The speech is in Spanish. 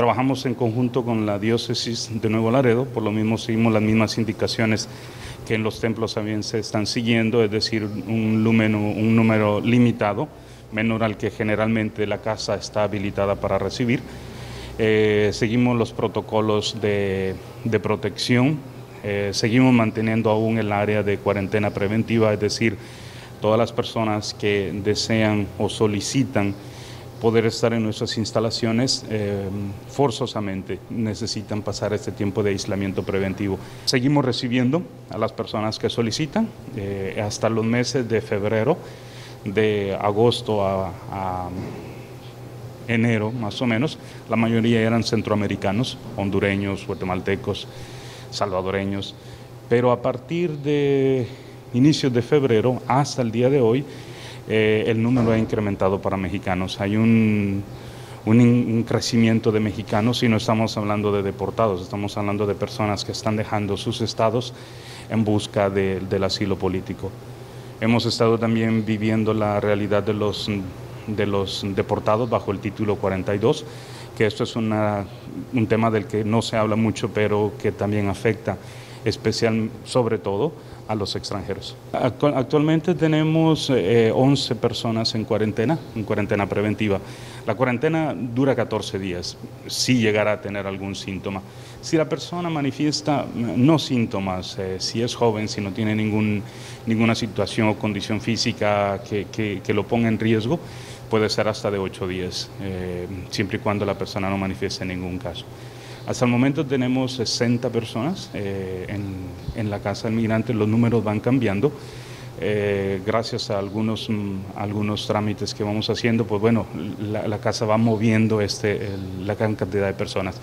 Trabajamos en conjunto con la diócesis de Nuevo Laredo, por lo mismo seguimos las mismas indicaciones que en los templos también se están siguiendo, es decir, un, un número limitado, menor al que generalmente la casa está habilitada para recibir. Eh, seguimos los protocolos de, protección, eh, seguimos manteniendo aún el área de cuarentena preventiva, es decir, todas las personas que desean o solicitan poder estar en nuestras instalaciones eh, forzosamente necesitan pasar este tiempo de aislamiento preventivo. Seguimos recibiendo a las personas que solicitan hasta los meses de febrero, de agosto a enero más o menos, la mayoría eran centroamericanos, hondureños, guatemaltecos, salvadoreños, pero a partir de inicios de febrero hasta el día de hoy, eh, el número ha incrementado para mexicanos. Hay un, un, crecimiento de mexicanos y no estamos hablando de deportados, estamos hablando de personas que están dejando sus estados en busca del asilo político. Hemos estado también viviendo la realidad de los de los deportados bajo el título 42, que esto es una, un tema del que no se habla mucho, pero que también afecta especial, sobre todo a los extranjeros. Actualmente tenemos 11 eh, personas en cuarentena, en cuarentena preventiva. La cuarentena dura 14 días, si llegará a tener algún síntoma. Si la persona manifiesta no síntomas, eh, si es joven, si no tiene ningún, ninguna situación o condición física que, que, lo ponga en riesgo, puede ser hasta de 8 días, eh, siempre y cuando la persona no manifieste ningún caso. Hasta el momento tenemos 60 personas eh, en, la Casa del Migrante, los números van cambiando. Eh, gracias a algunos, mm, algunos trámites que vamos haciendo, pues bueno, la, casa va moviendo este, la gran cantidad de personas.